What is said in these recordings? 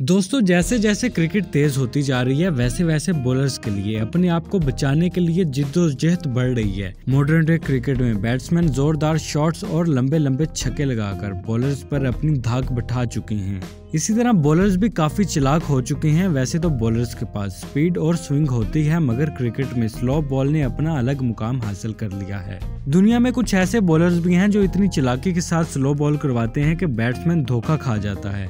दोस्तों, जैसे जैसे क्रिकेट तेज होती जा रही है, वैसे वैसे बॉलर्स के लिए, अपने आप को बचाने के लिए जिद्दोजहद बढ़ रही है। मॉडर्न डे क्रिकेट में बैट्समैन जोरदार शॉट्स और लंबे लंबे छक्के लगाकर बॉलर्स पर अपनी धाक बैठा चुके हैं। इसी तरह बॉलर्स भी काफ़ी चलाक हो चुके हैं। वैसे तो बॉलर्स के पास स्पीड और स्विंग होती है, मगर क्रिकेट में स्लो बॉल ने अपना अलग मुकाम हासिल कर लिया है। दुनिया में कुछ ऐसे बॉलर्स भी हैं जो इतनी चलाकी के साथ स्लो बॉल करवाते हैं कि बैट्समैन धोखा खा जाता है।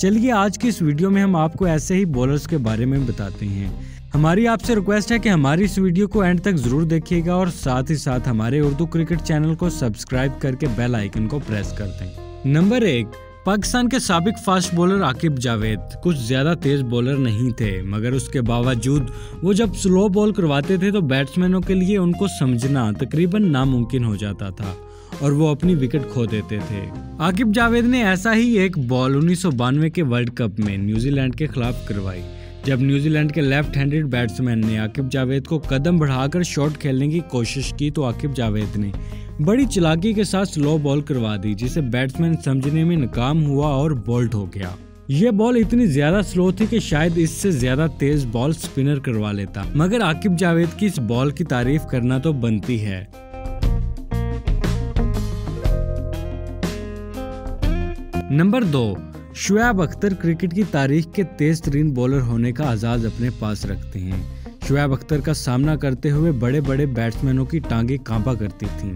चलिए आज की इस वीडियो में हम आपको ऐसे ही बॉलर्स के बारे में बताते हैं। हमारी आपसे रिक्वेस्ट है कि हमारी इस वीडियो को एंड तक ज़रूर देखिएगा और साथ ही साथ हमारे उर्दू क्रिकेट चैनल को सब्सक्राइब करके बेल आइकन को प्रेस कर दें। नंबर एक, पाकिस्तान के सबक फास्ट बॉलर आकिब जावेद। कुछ ज़्यादा तेज बॉलर नहीं थे, मगर उसके बावजूद वो जब स्लो बॉल करवाते थे तो बैट्समैनों के लिए उनको समझना तकरीबन नामुमकिन हो जाता था। और वो अपनी विकेट खो देते थे। आकिब जावेद ने ऐसा ही एक बॉल उन्नीस सौ बानवे के वर्ल्ड कप में न्यूजीलैंड के खिलाफ करवाई, जब न्यूजीलैंड के लेफ़्ट हैंडेड बैट्समैन ने आकिब जावेद को कदम बढ़ाकर शॉट खेलने की कोशिश की तो आकिब जावेद ने बड़ी चलाकी के साथ स्लो बॉल करवा दी, जिसे बैट्समैन समझने में नाकाम हुआ और बोल्ट हो गया। ये बॉल इतनी ज़्यादा स्लो थी कि शायद इससे ज़्यादा तेज बॉल स्पिनर करवा लेता, मगर आकिब जावेद की इस बॉल की तारीफ़ करना तो बनती है। नंबर दो शुएब अख्तर क्रिकेट की तारीख के तेज तरीन बॉलर होने का आज़ाद अपने पास रखते हैं शुएब अख्तर का सामना करते हुए बड़े बड़े बैट्समैनों की टांगे कांपा करती थीं।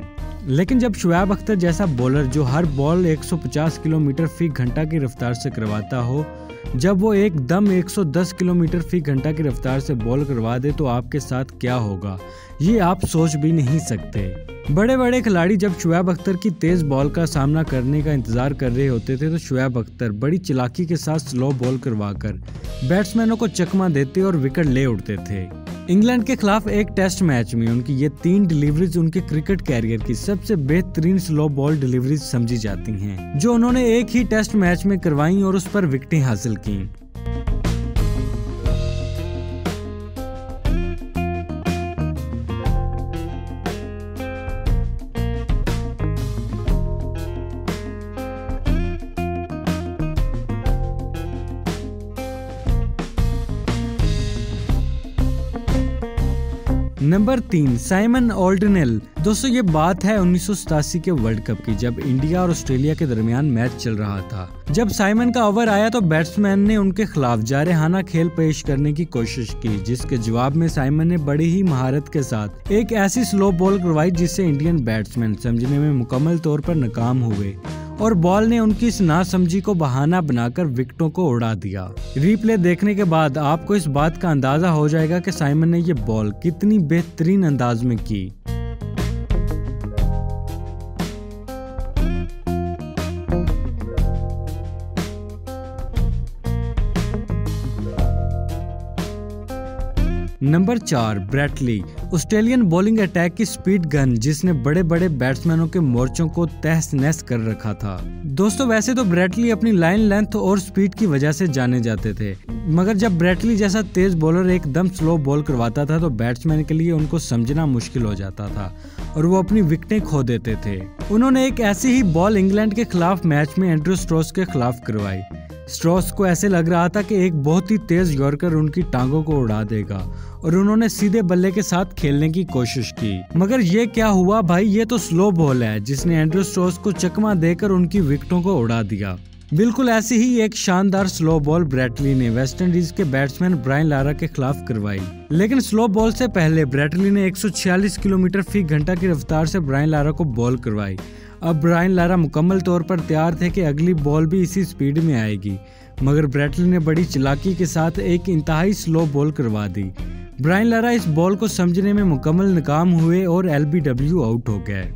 लेकिन जब शुएब अख्तर जैसा बॉलर जो हर बॉल 150 किलोमीटर फ़ी घंटा की रफ्तार से करवाता हो जब वो एकदम 110 किलोमीटर फ़ी घंटा की रफ्तार से बॉल करवा दे तो आपके साथ क्या होगा? ये आप सोच भी नहीं सकते। बड़े बड़े खिलाड़ी जब शुएब अख्तर की तेज बॉल का सामना करने का इंतज़ार कर रहे होते थे तो शुएब अख्तर बड़ी चलाकी के साथ स्लो बॉल करवाकर बैट्समैनों को चकमा देते और विकेट ले उठते थे। इंग्लैंड के खिलाफ एक टेस्ट मैच में उनकी ये तीन डिलीवरीज उनके क्रिकेट कैरियर की सबसे बेहतरीन स्लो बॉल डिलीवरीज समझी जाती हैं, जो उन्होंने एक ही टेस्ट मैच में करवाई और उस पर विकटें हासिल की। नंबर तीन, साइमन ऑल्डनेल। दोस्तों, ये बात है उन्नीस सौ सतासी के वर्ल्ड कप की, जब इंडिया और ऑस्ट्रेलिया के दरमियान मैच चल रहा था। जब साइमन का ओवर आया तो बैट्समैन ने उनके खिलाफ जारेहाना खेल पेश करने की कोशिश की, जिसके जवाब में साइमन ने बड़ी ही महारत के साथ एक ऐसी स्लो बॉल करवाई, जिससे इंडियन बैट्समैन, समझने में मुकम्मल तौर पर नाकाम हुए और बॉल ने उनकी इस नासमझी को बहाना बनाकर विकेटों को उड़ा दिया। रिप्ले देखने के बाद आपको इस बात का अंदाज़ा हो जाएगा कि साइमन ने ये बॉल कितनी बेहतरीन अंदाज में की। नंबर चार Brett Lee Australian bowling attack की स्पीड गन, जिसने बड़े बड़े बैट्समैनों के मोर्चों को तहस नहस कर रखा था। दोस्तों, वैसे तो ब्रैटली अपनी लाइन लेंथ और स्पीड की वजह से जाने जाते थे। मगर जब ब्रैटली जैसा तेज बॉलर एकदम स्लो बॉल करवाता था तो बैट्समैन के लिए उनको समझना मुश्किल हो जाता था और वो अपनी विकेटें खो देते थे। उन्होंने एक ऐसी ही बॉल इंग्लैंड के खिलाफ मैच में एंड्रू स्ट्रोस के खिलाफ करवाई। स्ट्रॉस को ऐसे लग रहा था कि एक बहुत ही तेज यॉर्कर उनकी टांगों को उड़ा देगा और उन्होंने सीधे बल्ले के साथ खेलने की कोशिश की। मगर ये क्या हुआ भाई? ये तो स्लो बॉल है, जिसने एंड्रू स्ट्रॉस को चकमा देकर उनकी विकेटों को उड़ा दिया। बिल्कुल ऐसी ही एक शानदार स्लो बॉल ब्रेटली ने वेस्ट इंडीज के बैट्समैन ब्रायन लारा के खिलाफ करवाई। लेकिन स्लो बॉल से पहले ब्रेटली ने 146 किलोमीटर फ़ी घंटा की रफ्तार से ब्रायन लारा को बॉल करवाई। अब ब्रायन लारा मुकम्मल तौर पर तैयार थे कि अगली बॉल भी इसी स्पीड में आएगी। मगर ब्रेटली ने बड़ी चलाकी के साथ एक इंतहाई स्लो बॉल करवा दी। ब्रायन लारा इस बॉल को समझने में मुकम्मल नाकाम हुए और एलबीडब्ल्यू आउट हो गए।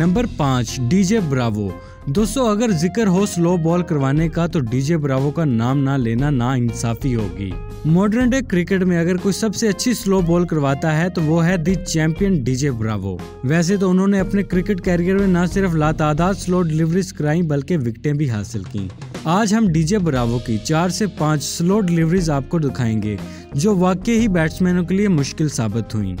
नंबर पाँच, डीजे ब्रावो। दोस्तों, अगर ज़िक्र हो स्लो बॉल करवाने का तो डीजे ब्रावो का नाम ना लेना ना इंसाफी होगी। मॉडर्न डे क्रिकेट में अगर कोई सबसे अच्छी स्लो बॉल करवाता है तो वो है दी चैंपियन डीजे ब्रावो। वैसे तो उन्होंने अपने क्रिकेट कैरियर में न सिर्फ़ लातादाद स्लो डिलीवरीज कराई, बल्कि विकेटें भी हासिल की। आज हम डीजे ब्रावो की चार से पाँच स्लो डिलीवरीज आपको दिखाएँगे, जो वाकई ही बैट्समैनों के लिए मुश्किल साबित हुई।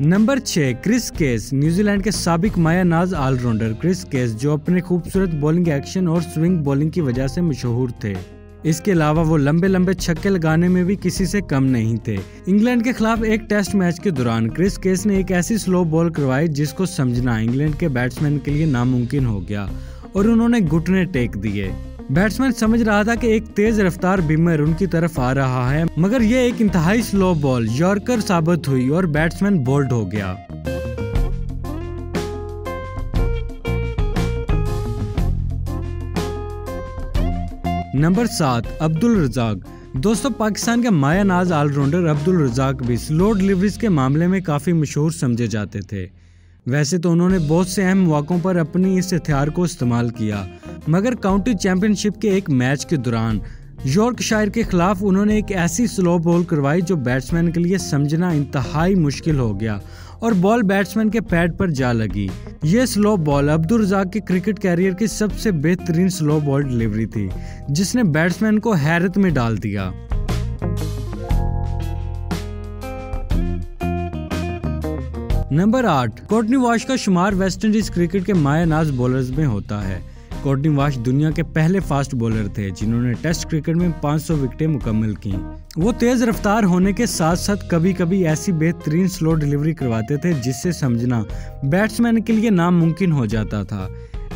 नंबर छह, क्रिस केस, न्यूजीलैंड के सबक माया नाज ऑलराउंडर। क्रिस केस, जो अपने खूबसूरत बॉलिंग एक्शन और स्विंग बॉलिंग की वजह से मशहूर थे। इसके अलावा वो लंबे लंबे छक्के लगाने में भी किसी से कम नहीं थे। इंग्लैंड के खिलाफ एक टेस्ट मैच के दौरान क्रिस केस ने एक ऐसी स्लो बॉल करवाई जिसको समझना इंग्लैंड के बैट्समैन के लिए नामुमकिन हो गया और उन्होंने घुटने टेक दिए। बैट्समैन समझ रहा था कि एक तेज रफ्तार बिमर उनकी तरफ़ आ रहा है, मगर यह एक इंतहाई स्लो बॉल यॉर्कर साबित हुई और बैट्समैन बोल्ड हो गया। नंबर सात, अब्दुल रजाक। दोस्तों, पाकिस्तान के माया नाज ऑलराउंडर अब्दुल रजाक भी स्लो डिलीवरीज के मामले में काफ़ी मशहूर समझे जाते थे। वैसे तो उन्होंने बहुत से अहम मौक़ों पर अपनी इस हथियार को इस्तेमाल किया, मगर काउंटी चैंपियनशिप के एक मैच के दौरान यॉर्क शायर के खिलाफ उन्होंने एक ऐसी स्लो बॉल करवाई जो बैट्समैन के लिए समझना इंतहाई मुश्किल हो गया और बॉल बैट्समैन के पैड पर जा लगी। ये स्लो बॉल अब्दुल रजाक के क्रिकेट कैरियर की सबसे बेहतरीन स्लो बॉल डिलीवरी थी, जिसने बैट्समैन को हैरत में डाल दिया। नंबर आठ कोटनी वाश का शुमार वेस्ट इंडीज क्रिकेट के माया नाज बॉलर्स में होता है। कोटनी वाश दुनिया के पहले फास्ट बॉलर थे, जिन्होंने टेस्ट क्रिकेट में 500 विकेटें मुकम्मल की। वो तेज रफ्तार होने के साथ साथ कभी कभी ऐसी बेहतरीन स्लो डिलीवरी करवाते थे, जिससे समझना बैट्समैन के लिए नामुमकिन हो जाता था।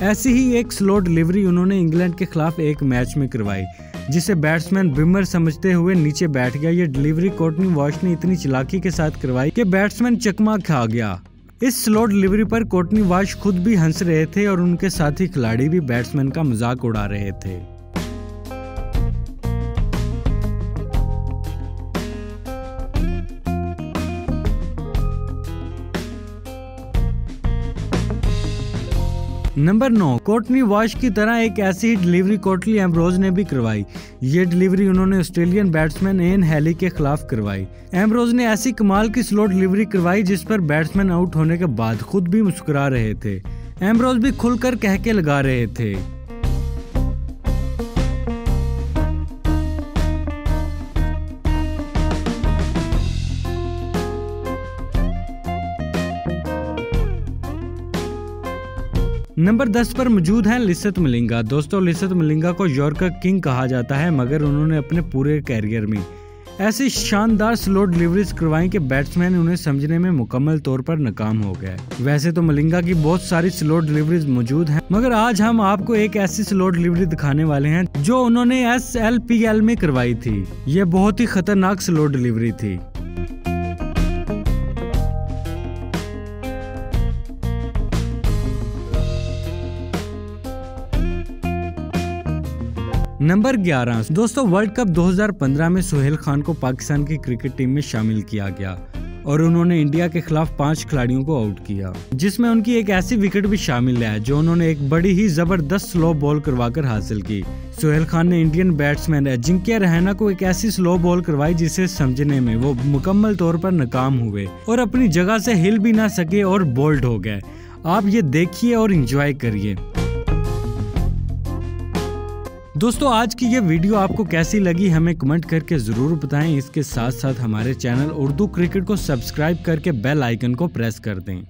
ऐसी ही एक स्लो डिलीवरी उन्होंने इंग्लैंड के खिलाफ एक मैच में करवाई, जिसे बैट्समैन बिमर समझते हुए नीचे बैठ गया। ये डिलीवरी कोटनी वॉश ने इतनी चलाकी के साथ करवाई कि बैट्समैन चकमा खा गया। इस स्लो डिलीवरी पर कोटनी वॉश खुद भी हंस रहे थे और उनके साथी खिलाड़ी भी बैट्समैन का मज़ाक उड़ा रहे थे। नंबर नौ, कोटनी वॉश की तरह एक ऐसी ही डिलीवरी कोटली एम्ब्रोज ने भी करवाई। ये डिलीवरी उन्होंने ऑस्ट्रेलियन बैट्समैन एन हैली के खिलाफ करवाई। एम्ब्रोज ने ऐसी कमाल की स्लो डिलीवरी करवाई जिस पर बैट्समैन आउट होने के बाद खुद भी मुस्कुरा रहे थे। एम्ब्रोज भी खुलकर कह के लगा रहे थे। नंबर 10 पर मौजूद हैं लिसत मलिंगा। दोस्तों, लिसत मलिंगा को यॉर्कर किंग कहा जाता है, मगर उन्होंने अपने पूरे कैरियर में ऐसी शानदार स्लो डिलीवरीज करवाई कि बैट्समैन उन्हें समझने में मुकम्मल तौर पर नाकाम हो गए। वैसे तो मलिंगा की बहुत सारी स्लो डिलीवरीज मौजूद हैं, मगर आज हम आपको एक ऐसी स्लो डिलीवरी दिखाने वाले हैं जो उन्होंने एस एल पी एल में करवाई थी। ये बहुत ही खतरनाक स्लो डिलीवरी थी। नंबर 11 दोस्तों, वर्ल्ड कप 2015 में सुहेल खान को पाकिस्तान की क्रिकेट टीम में शामिल किया गया और उन्होंने इंडिया के खिलाफ पाँच खिलाड़ियों को आउट किया, जिसमें उनकी एक ऐसी विकेट भी शामिल है जो उन्होंने एक बड़ी ही ज़बरदस्त स्लो बॉल करवाकर हासिल की। सुहेल खान ने इंडियन बैट्समैन अजिंक्य रहना को एक ऐसी स्लो बॉल करवाई जिसे समझने में वो मुकम्मल तौर पर नाकाम हुए और अपनी जगह से हिल भी ना सके और बोल्ड हो गए। आप ये देखिए और इंजॉय करिए। दोस्तों, आज की ये वीडियो आपको कैसी लगी, हमें कमेंट करके ज़रूर बताएँ। इसके साथ साथ हमारे चैनल उर्दू क्रिकेट को सब्सक्राइब करके बेल आइकन को प्रेस कर दें।